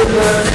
Oh,